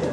네.